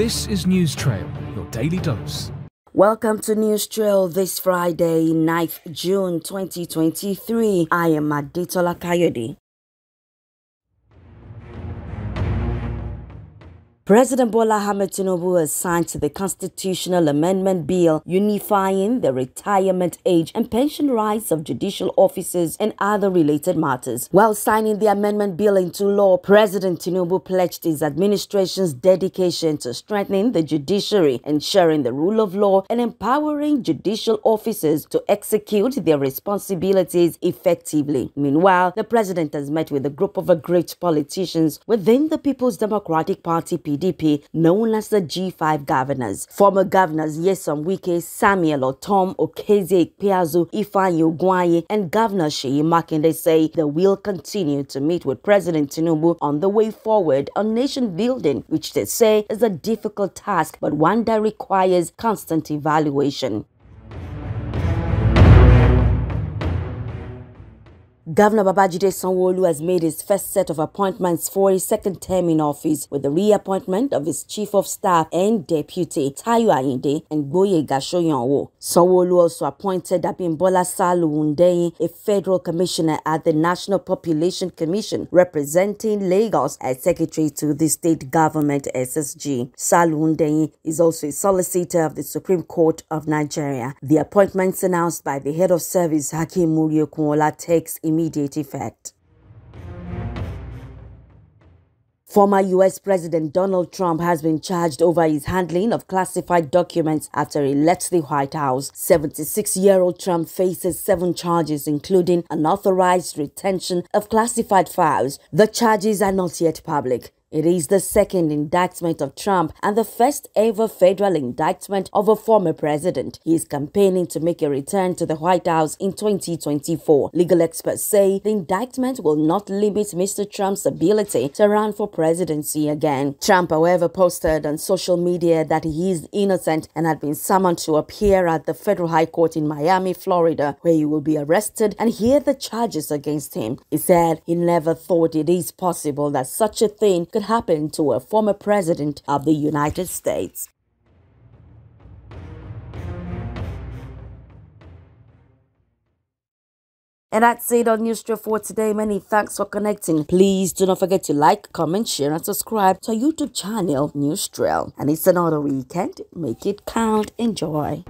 This is News Trail, your daily dose. Welcome to News Trail this Friday, 9th June 2023. I am Aditola Kayode. President Bola Ahmed Tinubu has signed the constitutional amendment bill unifying the retirement age and pension rights of judicial officers and other related matters. While signing the amendment bill into law, President Tinubu pledged his administration's dedication to strengthening the judiciary, ensuring the rule of law, and empowering judicial officers to execute their responsibilities effectively. Meanwhile, the president has met with a group of great politicians within the People's Democratic Party PDP known as the G5 governors. Former governors Nyesom Wike, Samuel Ortom, Okezie Ikpeazu, Ifeanyi Ugwuanyi, and Governor Seyi Makinde say they will continue to meet with President Tinubu on the way forward on nation building, which they say is a difficult task but one that requires constant evaluation. Governor Babajide Sanwo-Olu has made his first set of appointments for his second term in office with the reappointment of his chief of staff and deputy Tayo Ayinde and Gboyega Soyanwo. Sanwo-Olu also appointed Abimbola Salu Hundeyin, a federal commissioner at the National Population Commission, representing Lagos as secretary to the state government SSG. Salu is also a solicitor of the Supreme Court of Nigeria. The appointments announced by the head of service Hakim Muri Okunola takes immediate immediate effect. Former U.S. President Donald Trump has been charged over his handling of classified documents after he left the White House. 76-year-old Trump faces seven charges, including unauthorized retention of classified files. The charges are not yet public. It is the second indictment of Trump and the first ever federal indictment of a former president. He is campaigning to make a return to the White House in 2024. Legal experts say the indictment will not limit Mr. Trump's ability to run for presidency again. Trump, however, posted on social media that he is innocent and had been summoned to appear at the federal high court in Miami, Florida, where he will be arrested and hear the charges against him. He said he never thought it is possible that such a thing could could happen to a former president of the United States. And that's it on News Trail for today. Many thanks for connecting. Please do not forget to like, comment, share, and subscribe to our YouTube channel, News Trail. And it's another weekend. Make it count. Enjoy.